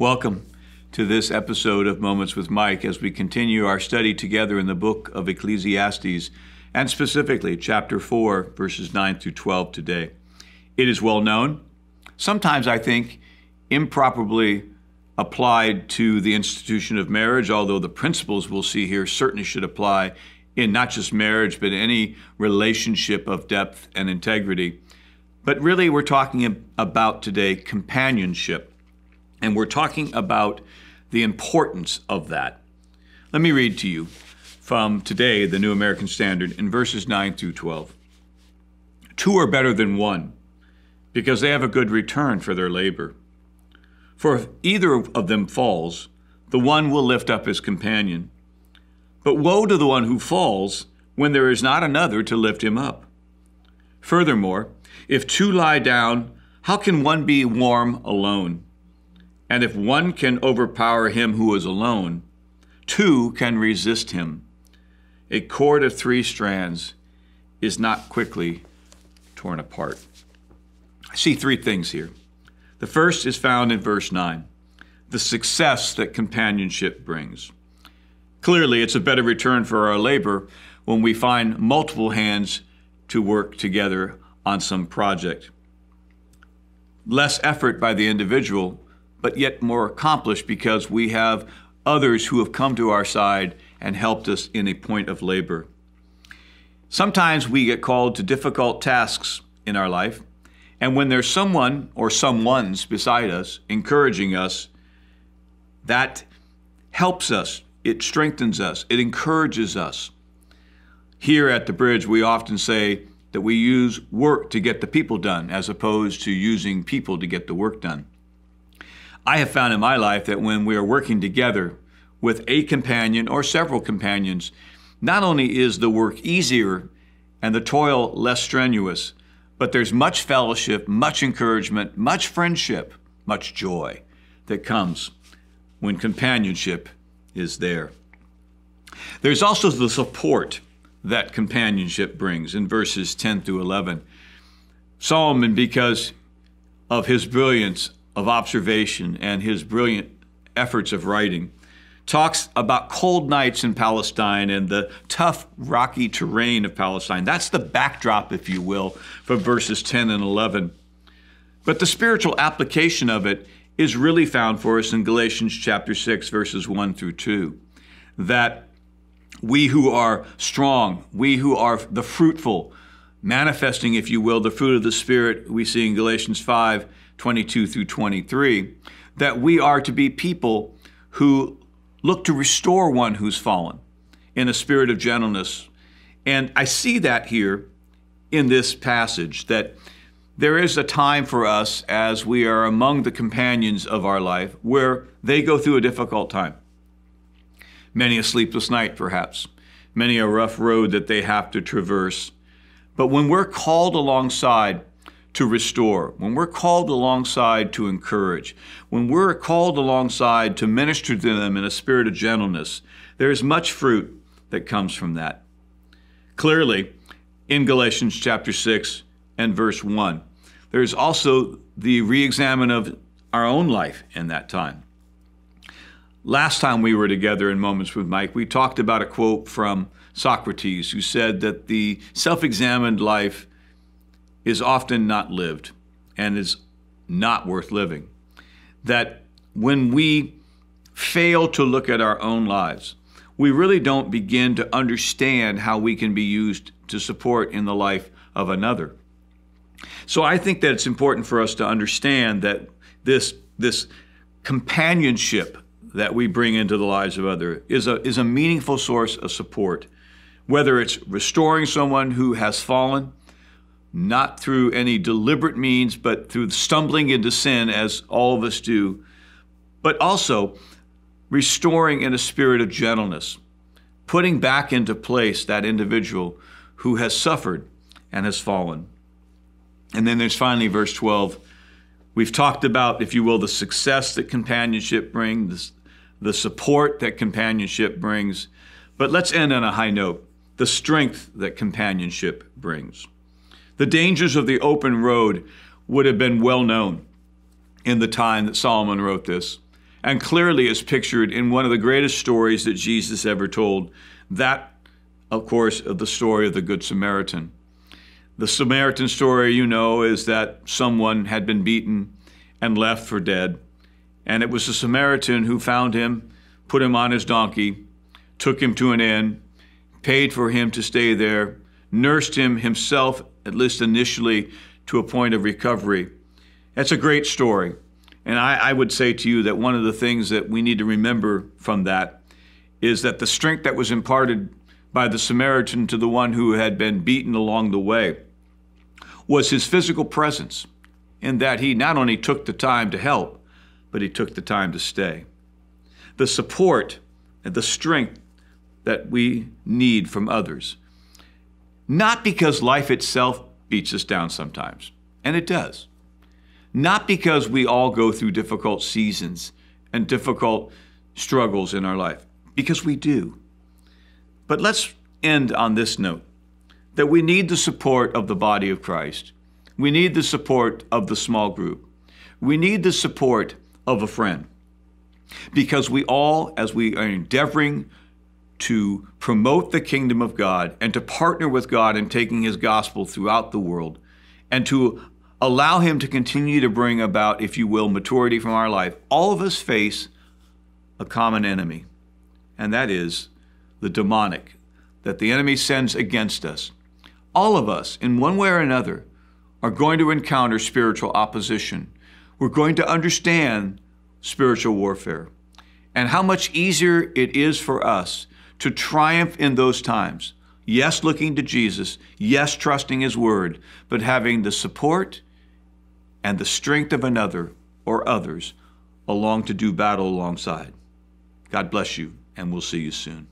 Welcome to this episode of Moments with Mike as we continue our study together in the book of Ecclesiastes and specifically chapter 4, verses 9 through 12 today. It is well known, sometimes I think improperly applied to the institution of marriage, although the principles we'll see here certainly should apply in not just marriage, but any relationship of depth and integrity. But really, we're talking about today companionship. And we're talking about the importance of that. Let me read to you from today, the New American Standard, in verses 9 through 12. Two are better than one because they have a good return for their labor. For if either of them falls, the one will lift up his companion. But woe to the one who falls when there is not another to lift him up. Furthermore, if two lie down, how can one be warm alone? And if one can overpower him who is alone, two can resist him. A cord of three strands is not quickly torn apart. I see three things here. The first is found in verse 9 the success that companionship brings. Clearly, it's a better return for our labor when we find multiple hands to work together on some project. Less effort by the individual, but yet more accomplished because we have others who have come to our side and helped us in a point of labor. Sometimes we get called to difficult tasks in our life, and when there's someone or someone's beside us encouraging us, that helps us, it strengthens us, it encourages us. Here at the bridge, we often say that we use work to get the people done as opposed to using people to get the work done. I have found in my life that when we are working together with a companion or several companions, not only is the work easier and the toil less strenuous, but there's much fellowship, much encouragement, much friendship, much joy that comes when companionship is there. There's also the support that companionship brings in verses 10 through 11. Solomon, because of his brilliance, of observation and his brilliant efforts of writing, talks about cold nights in Palestine and the tough, rocky terrain of Palestine. That's the backdrop, if you will, for verses 10 and 11. But the spiritual application of it is really found for us in Galatians chapter 6, verses 1 through 2. That we who are strong, we who are the fruitful, manifesting, if you will, the fruit of the Spirit, we see in Galatians 5 22 through 23, that we are to be people who look to restore one who's fallen in a spirit of gentleness. And I see that here in this passage that there is a time for us as we are among the companions of our life where they go through a difficult time. Many a sleepless night, perhaps, many a rough road that they have to traverse. But when we're called alongside to restore, when we're called alongside to encourage, when we're called alongside to minister to them in a spirit of gentleness, there is much fruit that comes from that. Clearly, in Galatians chapter 6 and verse 1, there's also the re examine of our own life in that time. Last time we were together in Moments with Mike, we talked about a quote from Socrates who said that the self examined life is often not lived and is not worth living. That when we fail to look at our own lives, we really don't begin to understand how we can be used to support in the life of another. So I think that it's important for us to understand that this, this companionship that we bring into the lives of others is a, is a meaningful source of support, whether it's restoring someone who has fallen, not through any deliberate means, but through stumbling into sin, as all of us do, but also restoring in a spirit of gentleness, putting back into place that individual who has suffered and has fallen. And then there's finally verse 12. We've talked about, if you will, the success that companionship brings, the support that companionship brings. But let's end on a high note the strength that companionship brings. The dangers of the open road would have been well known in the time that Solomon wrote this. and clearly is pictured in one of the greatest stories that Jesus ever told. That, of course, of the story of the Good Samaritan. The Samaritan story, you know, is that someone had been beaten and left for dead. And it was the Samaritan who found him, put him on his donkey, took him to an inn, paid for him to stay there, nursed him himself, at least initially, to a point of recovery. That's a great story. And I, I, would say to you that one of the things that we need to remember from that is that the strength that was imparted by the Samaritan to the one who had been beaten along the way was his physical presence, in that he not only took the time to help, but he took the time to stay. The support and the strength that we need from others. Not because life itself beats us down sometimes, and it does. Not because we all go through difficult seasons and difficult struggles in our life, because we do. But let's end on this note that we need the support of the body of Christ. We need the support of the small group. We need the support of a friend. Because we all, as we are endeavoring to promote the kingdom of God and to partner with God in taking his gospel throughout the world and to allow him to continue to bring about, if you will, maturity from our life, all of us face a common enemy, and that is the demonic that the enemy sends against us. All of us, in one way or another, are going to encounter spiritual opposition. We're going to understand spiritual warfare and how much easier it is for us to triumph in those times. Yes, looking to Jesus. Yes, trusting His word, but having the support and the strength of another or others along to do battle alongside. God bless you, and we'll see you soon.